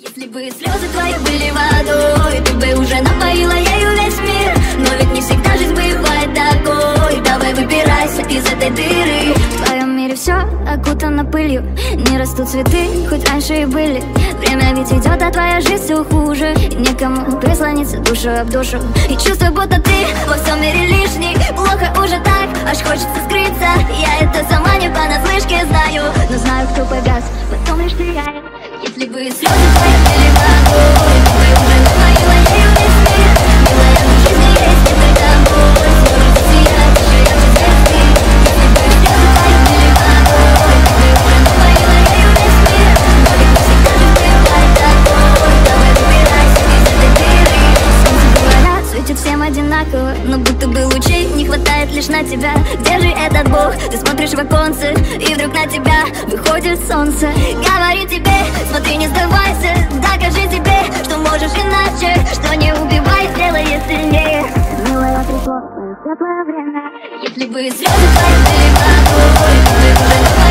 Если бы слезы твои были водой Ты бы уже напоила ею весь мир. Но ведь не всегда жизнь бывает такой. Давай выбирайся из этой дыры. В твоем мире все окутано пылью. Не растут цветы, хоть раньше и были. Время ведь идет, а твоя жизнь все хуже. И Некому прислониться душу об душу. И чувствую, будто ты во всем мире лишний. Плохо уже так, аж хочется скрыться. Я это сама не понаслышке знаю. Но знаю, кто погас, потом лишь ты я если бы слезы были водой Но будто бы лучей не хватает лишь на тебя. Где же этот Бог? Ты смотришь в оконце И вдруг на тебя выходит солнце. Говорит тебе Смотри, не сдавайся, докажи себе, что можешь иначе Что не убивай, сделай сильнее твое светлое время. Если бы слезы твои были бы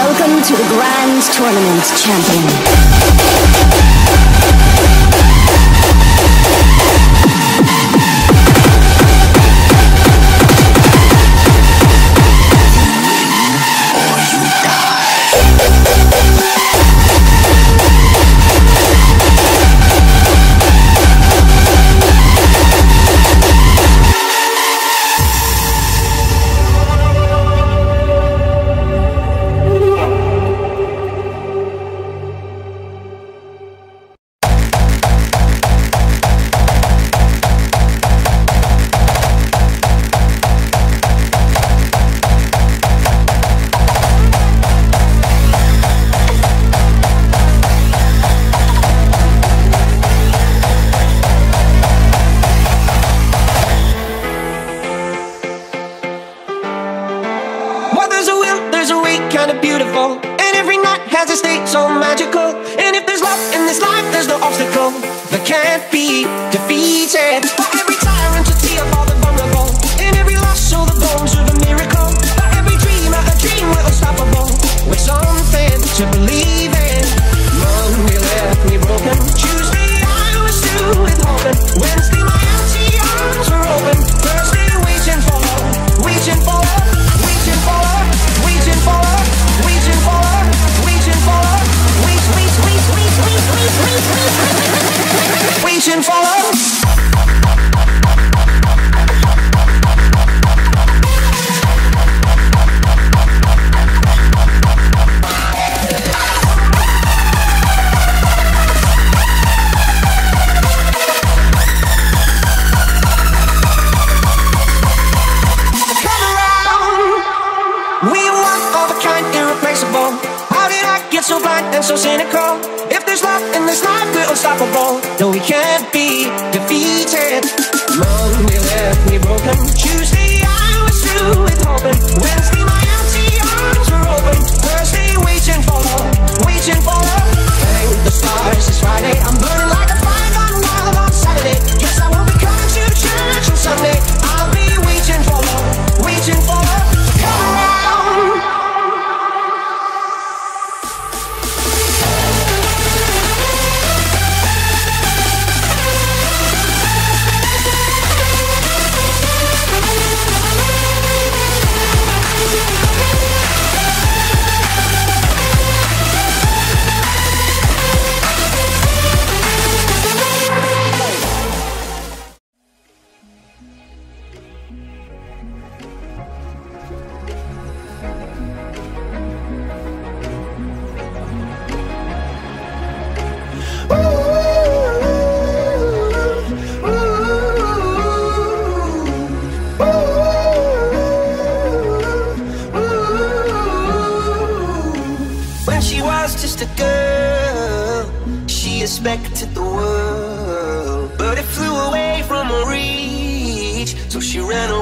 Welcome to the Grand Tournament Champion.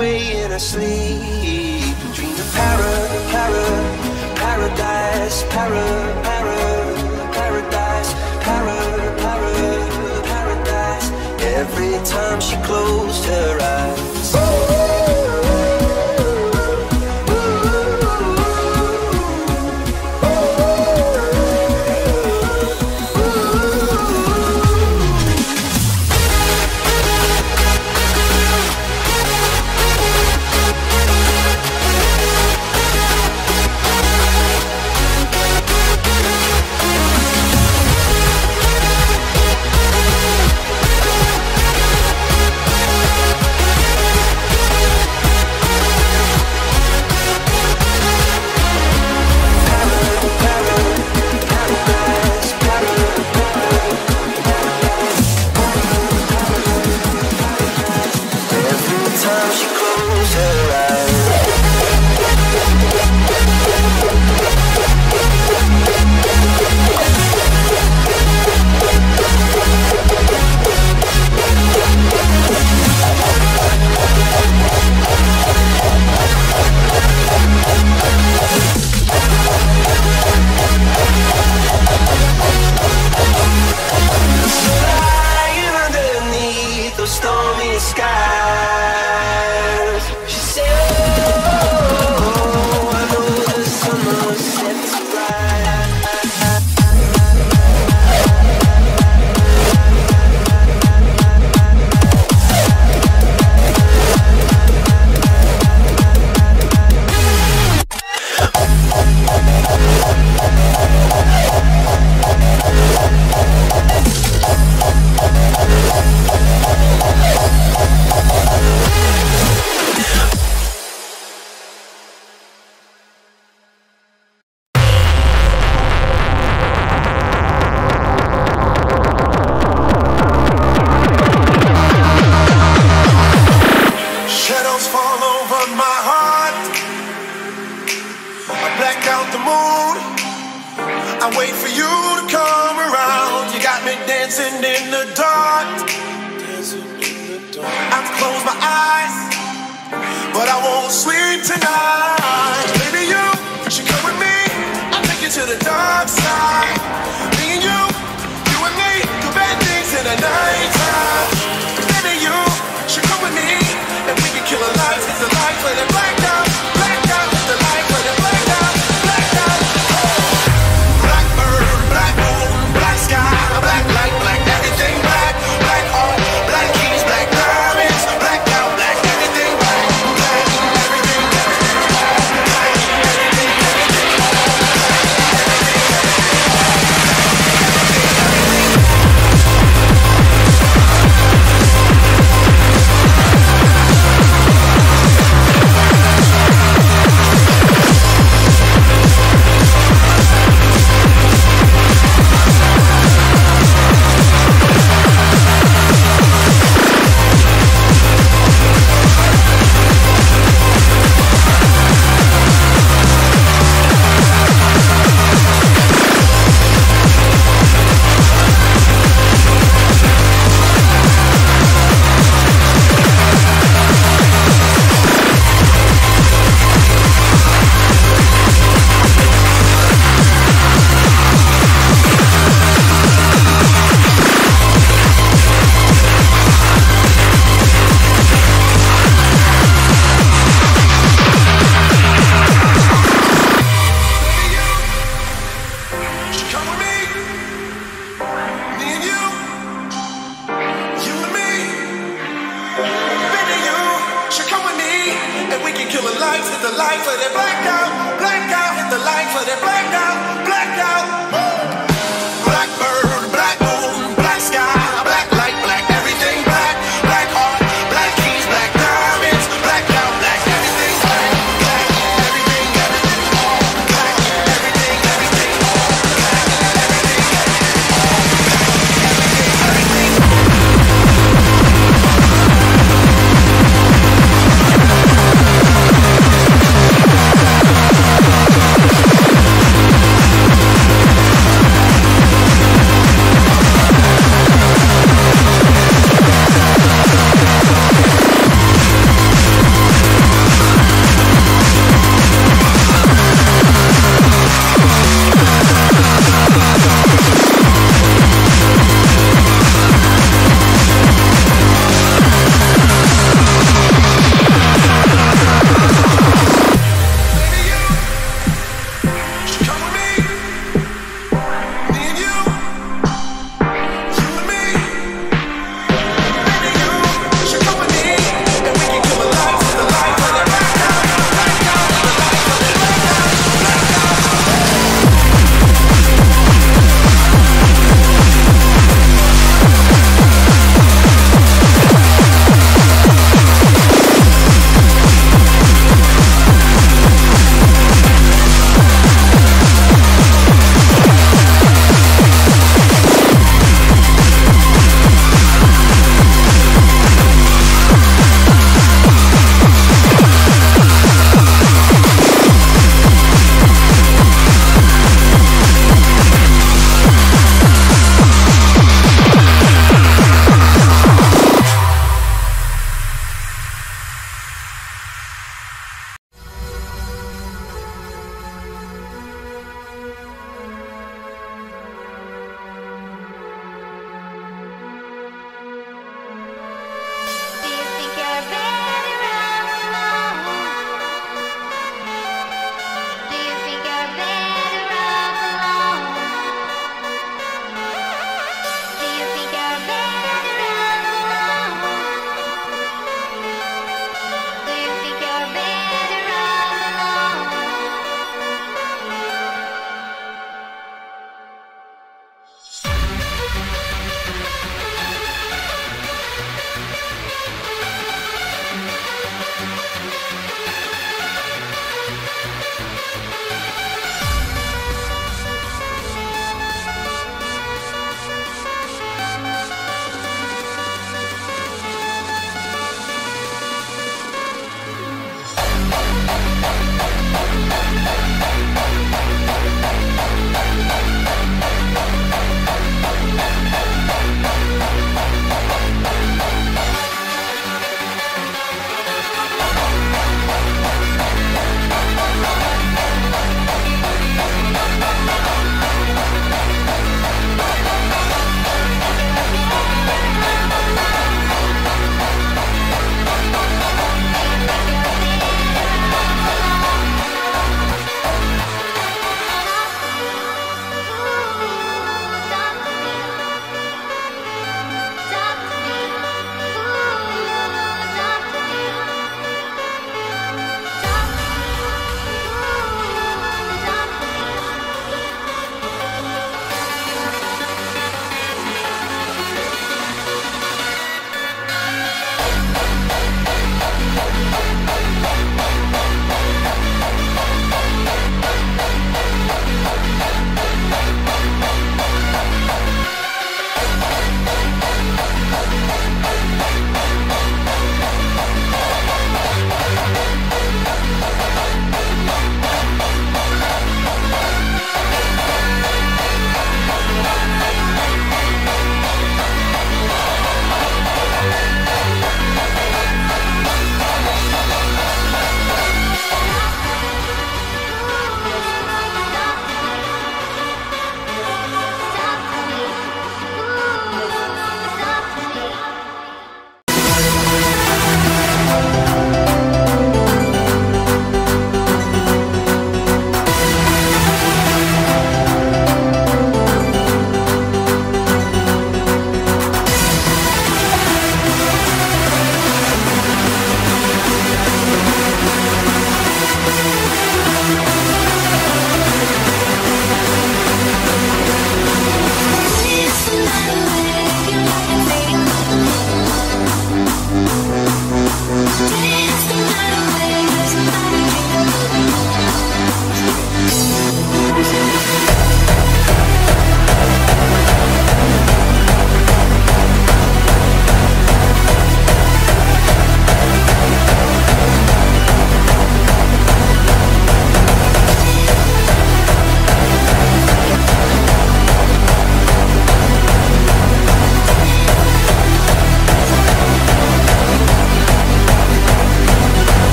away in our sleep and dream of para, para, paradise, para, para, paradise, para, para, paradise. Every time she closed her eyes.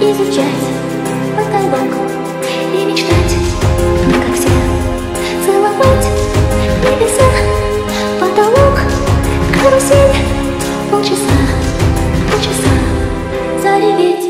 изучать потолок и мечтать, как все, целовать небеса, потолок, карусель, полчаса, полчаса зареветь.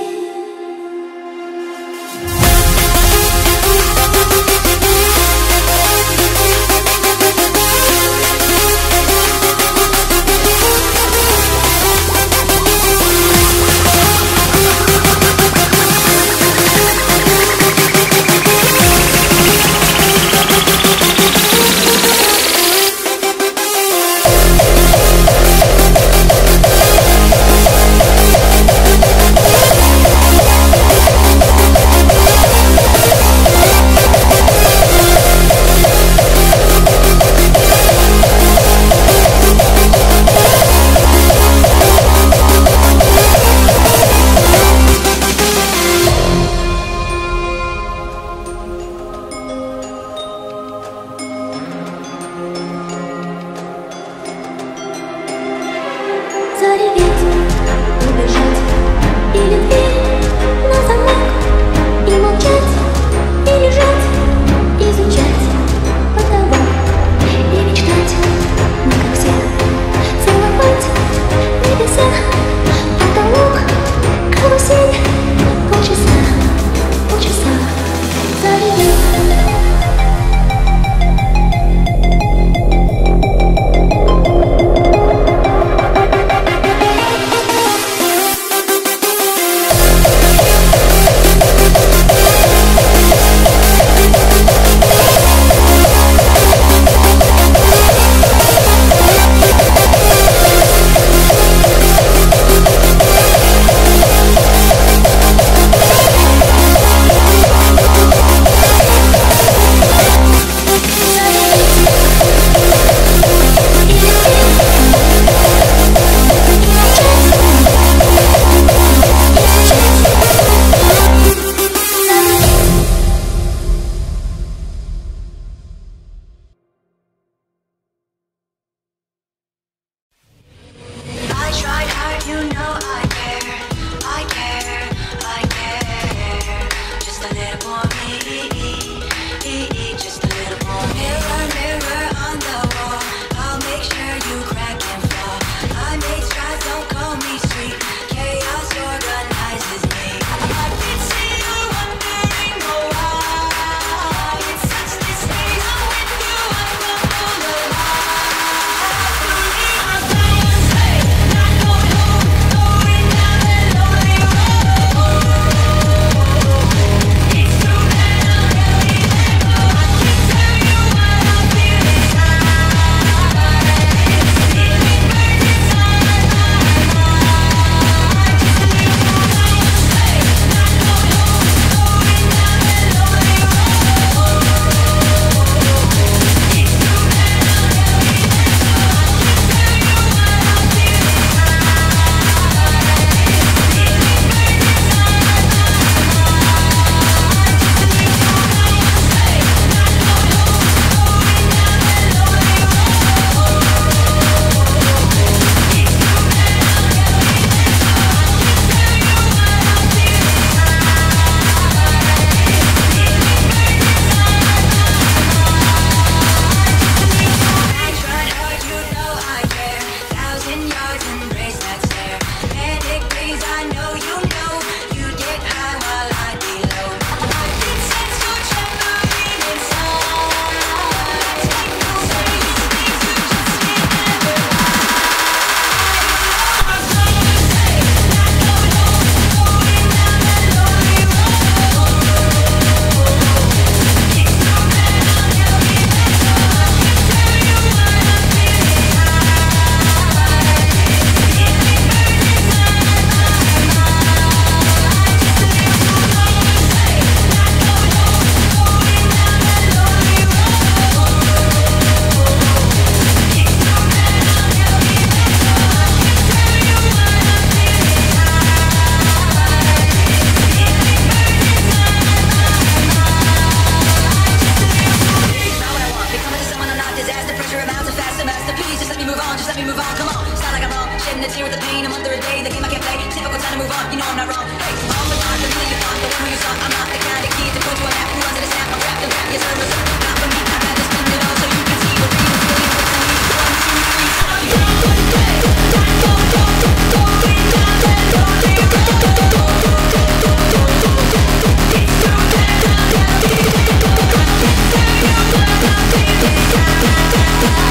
Don't